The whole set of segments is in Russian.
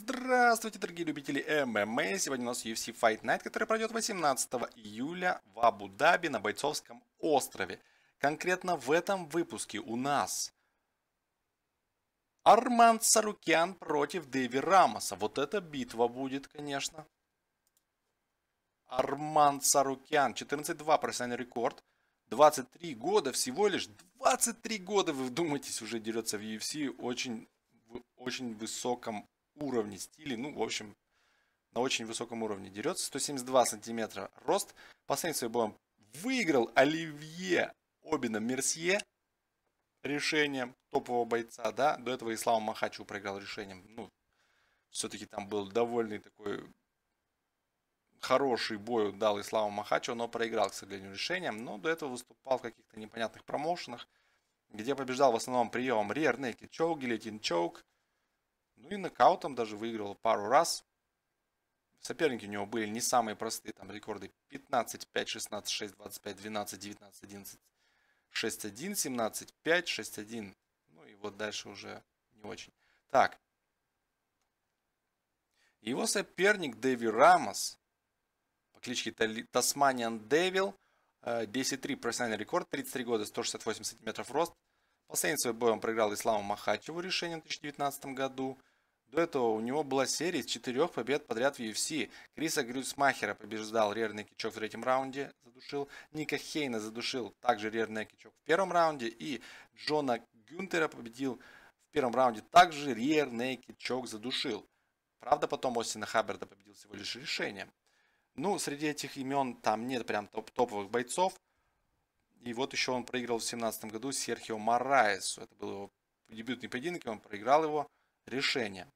Здравствуйте, дорогие любители ММА. Сегодня у нас UFC Fight Night, который пройдет 18 июля в Абу-Даби на Бойцовском острове. Конкретно в этом выпуске у нас Арман Сарукян против Дэви Рамоса. Вот эта битва будет, конечно. Арман Сарукян, 14-2 профессиональный рекорд. 23 года, всего лишь 23 года, вы вдумайтесь, уже дерется в UFC очень, в очень высоком уровне стиле, ну, в общем, на очень высоком уровне дерется. 172 сантиметра рост. Последним своим боем выиграл Оливье Обина Мерсье решением топового бойца, да. До этого Ислама Махачеву проиграл решением. Ну, все-таки там был довольный такой хороший бой дал Ислама Махачева, но проиграл, к сожалению, решением. Но до этого выступал в каких-то непонятных промоушенах, где побеждал в основном приемом rear naked choke, guillotine choke, ну и нокаутом даже выиграл пару раз. Соперники у него были не самые простые, там рекорды 15, 5, 16, 6, 25, 12, 19, 11, 6, 1, 17, 5, 6, 1. Ну и вот дальше уже не очень. Так. Его соперник Дэви Рамос по кличке Тасманиан Дэвил. 10-3 профессиональный рекорд, 33 года, 168 сантиметров рост. Последний свой бой он проиграл Исламу Махачеву решением в 2019 году. До этого у него была серия из четырех побед подряд в UFC. Криса Грюсмахера побеждал рерный кичок в третьем раунде, задушил. Ника Хейна задушил также рерный кичок в первом раунде. И Джона Гюнтера победил в первом раунде, также рерный кичок задушил. Правда, потом Остина Хаббарда победил всего лишь решением. Ну, среди этих имен там нет прям топ топовых бойцов. И вот еще он проиграл в 2017 году Серхио Мораесу. Это был его дебютный поединок, и он проиграл его решением.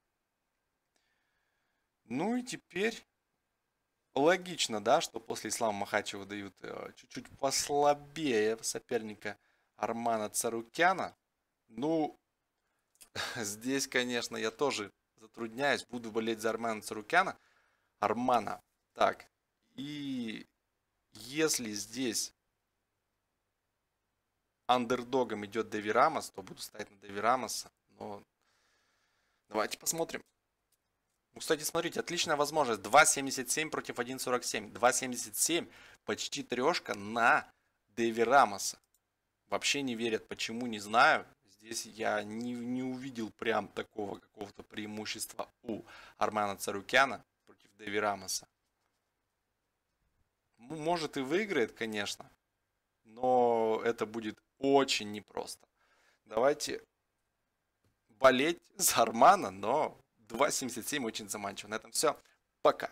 Ну и теперь логично, да, что после Ислама Махачева дают э, чуть-чуть послабее соперника Армана Царукяна. Ну, здесь, конечно, я тоже затрудняюсь. Буду болеть за Армана Царукяна. Армана. Так, и если здесь андердогом идет Деви Рамос, то буду ставить на Деви Рамоса. Но давайте посмотрим. Ну, кстати, смотрите, отличная возможность. 2.77 против 1.47. 2.77, почти трешка на Дэви Рамоса. Вообще не верят, почему, не знаю. Здесь я не, не увидел прям такого какого-то преимущества у Армана Царукяна против Дэви Рамоса. Ну, может и выиграет, конечно, но это будет очень непросто. Давайте болеть за Армана, но 2.77 очень заманчиво. На этом все. Пока.